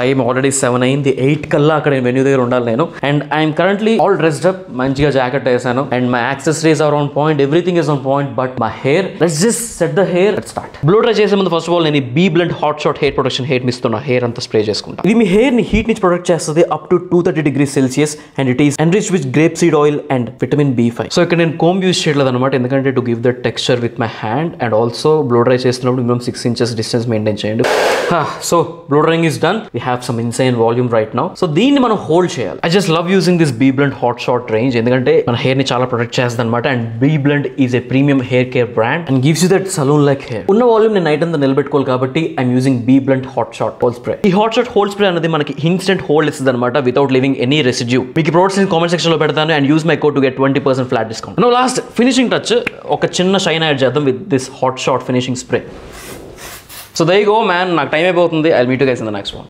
Time already seven అయింది. Eight కల్లా అక్కడ వెన్యూ దగ్గర ఉండాలి నేను. And I'm currently all dressed up మంచిగా జాకెట్ వేసాను. And my accessories are on point everything is on point but my hair let's just set the hair start blow dry చేసే ముందు ఫస్ట్ ఆఫ్ ఆల్ నేను be blunt hot shot hair protection hair మిస్తున్న hair అంతా spray చేసుకుంటా. ఇది మీ హెయిర్ని heat నుంచి protect చేస్తుంది up to two thirty degree celsius and it is enrich with grape seed oil and vitamin B five so ఇక్కడ నేను కోమ్ యూస్ చేయలేదు అనమాట ఎందుకంటే to give the texture with my hand and also blow dry చేస్తున్నప్పుడు minimum six inches distance maintain చేయండి. So blow drying is done have some insane volume right now so దీన్ని మనం hold చేయాలి. I just love using this be blunt hot shot range ఎందుకంటే మన హెయిర్ని చాలా protect చేస్తుంది అనమాట and be blunt is a premium hair care brand and gives you that salon like hair ఉన్న వాల్యూమ్ నేను నైట్ అంతా నిలబెట్టుకోవాలి కాబట్టి I'm using be blunt hot shot hold spray ఈ హాట్ షాట్ హోల్ స్ప్రే అనేది మనకి ఇన్స్టెంట్ హోల్డ్ ఇస్తుంది అనమాట వితౌట్ లివింగ్ ఎనీ రెసిడ్యూ మీకు ప్రోడక్ట్స్ నేను కామెంట్ సెక్షన్లో పెడతాను and use my code to get twenty percent flat discount no last finishing touch ఒక చిన్న షైన్ యాడ్ చేద్దాం with this hot shot finishing spray so దై గో మ్యాన్ నాకు time అయిపోతుంది. I meet guys in the next one